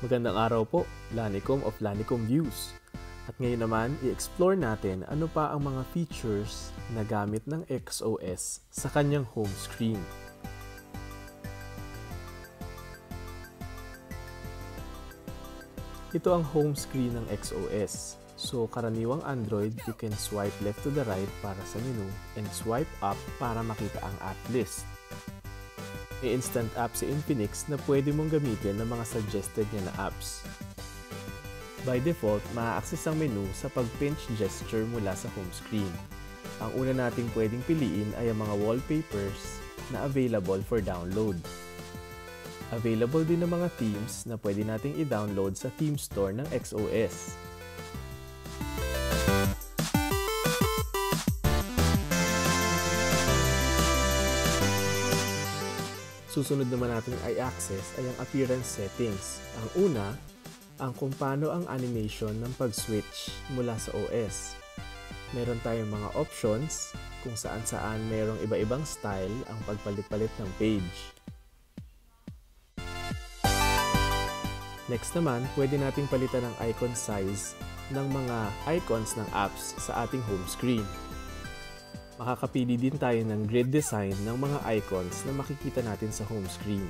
Magandang araw po, Lanicom of Lanicom Views. At ngayon naman, i-explore natin ano pa ang mga features na gamit ng XOS sa kanyang home screen. Ito ang home screen ng XOS. So, karaniwang Android, you can swipe left to the right para sa menu and swipe up para makita ang app list. May instant app si Infinix na pwede mong gamitin ng mga suggested niya na apps. By default, maa-access ang menu sa pag-pinch gesture mula sa home screen. Ang una nating pwedeng piliin ay ang mga wallpapers na available for download. Available din ang mga themes na pwede nating i-download sa theme store ng XOS. Susunod naman natin i-access ay ang appearance settings. Ang una, ang kung paano ang animation ng pag-switch mula sa OS. Meron tayong mga options kung saan saan merong iba-ibang style ang pagpalit-palit ng page. Next naman, pwede nating palitan ang icon size ng mga icons ng apps sa ating home screen makakapili din tayo ng grid design ng mga icons na makikita natin sa home screen.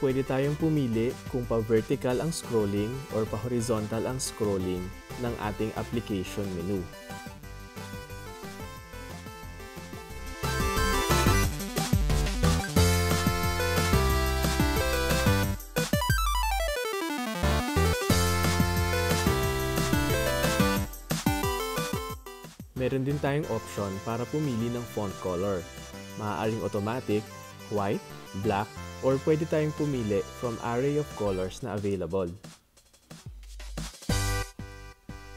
Pwede tayong pumili kung pa-vertical ang scrolling or pa-horizontal ang scrolling ng ating application menu. Meron din tayong option para pumili ng font color. Maaaring automatic, white, black, or pwede tayong pumili from array of colors na available.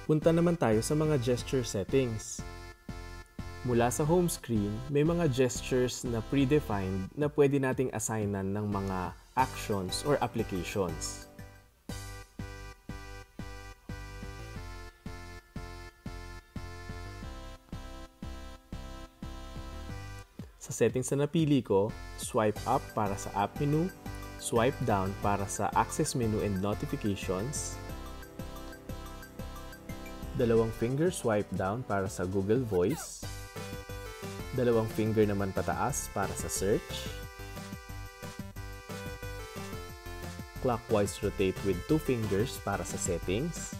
Punta naman tayo sa mga gesture settings. Mula sa home screen, may mga gestures na predefined na pwede nating assignan ng mga actions or applications. Sa settings na napili ko, swipe up para sa app menu, swipe down para sa access menu and notifications, dalawang finger swipe down para sa Google Voice, dalawang finger naman pataas para sa search, clockwise rotate with two fingers para sa settings,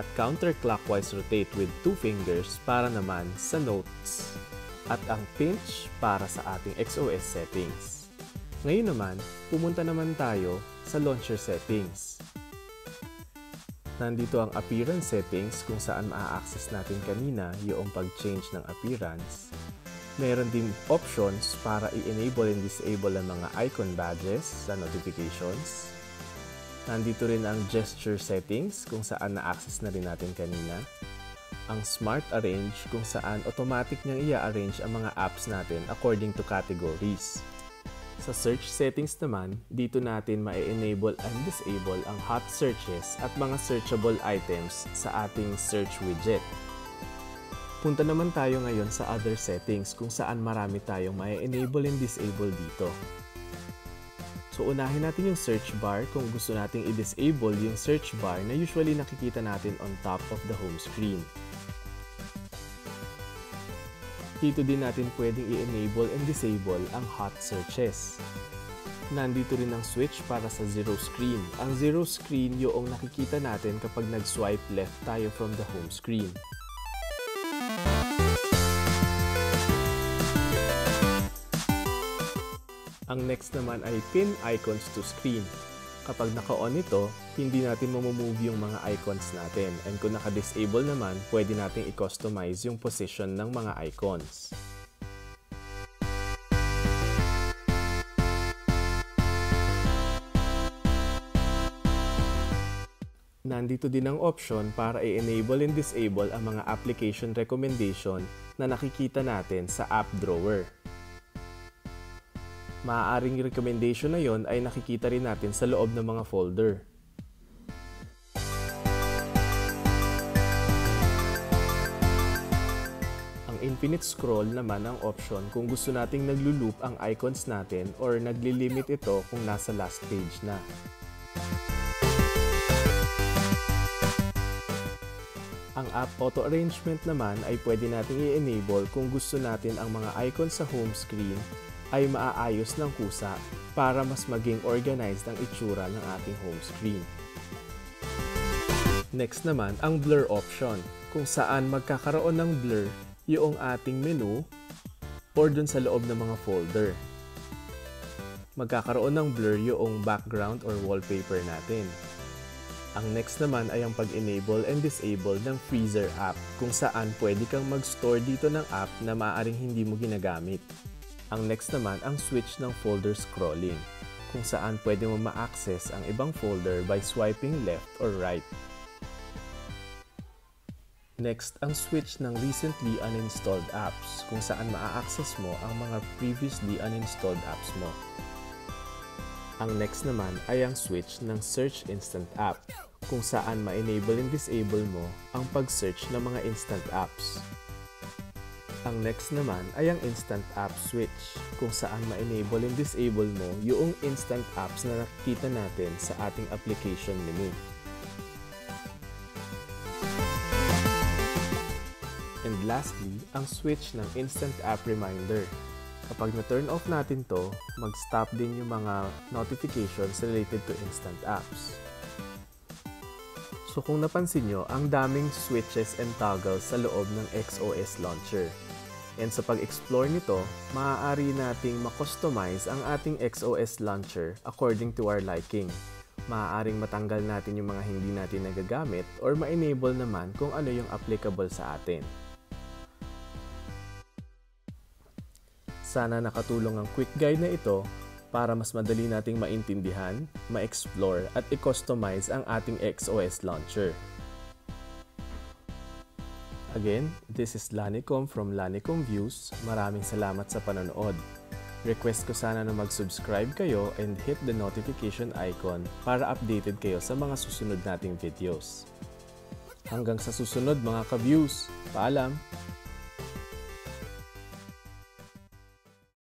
at counterclockwise rotate with two fingers para naman sa notes at ang pinch para sa ating XOS settings. Ngayon naman, pumunta naman tayo sa launcher settings. Nandito ang appearance settings kung saan maa-access natin kanina yung pag-change ng appearance. Meron din options para i-enable and disable ang mga icon badges sa notifications. Nandito rin ang gesture settings kung saan na-access na rin natin kanina ang Smart Arrange kung saan automatic niyang i-arrange ang mga apps natin according to categories. Sa search settings naman, dito natin ma-enable and disable ang hot searches at mga searchable items sa ating search widget. Punta naman tayo ngayon sa other settings kung saan marami tayong ma-enable and disable dito. So unahin natin yung search bar kung gusto nating i-disable yung search bar na usually nakikita natin on top of the home screen. Dito din natin pwedeng i-enable and disable ang hot searches. Nandito rin ang switch para sa zero screen. Ang zero screen yung nakikita natin kapag nag-swipe left tayo from the home screen. Ang next naman ay pin icons to screen. Kapag naka-on ito, hindi natin mamamove yung mga icons natin. And kung naka-disable naman, pwede natin i-customize yung position ng mga icons. Nandito din ang option para i-enable and disable ang mga application recommendation na nakikita natin sa app drawer maaaring recommendation na yon ay nakikita rin natin sa loob ng mga folder. Ang infinite scroll naman ang option kung gusto nating naglo-loop ang icons natin or naglilimit ito kung nasa last page na. Ang app auto arrangement naman ay pwede nating i-enable kung gusto natin ang mga icons sa home screen ay maaayos ng kusa para mas maging organized ang itsura ng ating home screen. Next naman, ang blur option, kung saan magkakaroon ng blur yung ating menu or dun sa loob ng mga folder. Magkakaroon ng blur yung background or wallpaper natin. Ang next naman ay ang pag-enable and disable ng Freezer app kung saan pwede kang mag-store dito ng app na maaaring hindi mo ginagamit. Ang next naman ang switch ng folder scrolling kung saan pwede mo ma-access ang ibang folder by swiping left or right. Next, ang switch ng recently uninstalled apps kung saan maa-access mo ang mga previously uninstalled apps mo. Ang next naman ay ang switch ng Search Instant app kung saan ma-enable and disable mo ang pag-search ng mga instant apps. Ang next naman ay ang Instant App Switch kung saan ma-enable and disable mo yung instant apps na nakikita natin sa ating application menu. And lastly, ang switch ng Instant App Reminder. Kapag na-turn off natin to, mag-stop din yung mga notifications related to instant apps. So kung napansin nyo, ang daming switches and toggles sa loob ng XOS Launcher. And sa pag-explore nito, maaari nating makustomize ang ating XOS Launcher according to our liking. Maaaring matanggal natin yung mga hindi natin nagagamit or ma-enable naman kung ano yung applicable sa atin. Sana nakatulong ang quick guide na ito para mas madali nating maintindihan, ma-explore at i-customize ang ating XOS launcher. Again, this is Lanicom from Lanicom Views. Maraming salamat sa panonood. Request ko sana na mag-subscribe kayo and hit the notification icon para updated kayo sa mga susunod nating videos. Hanggang sa susunod mga ka-views. Paalam!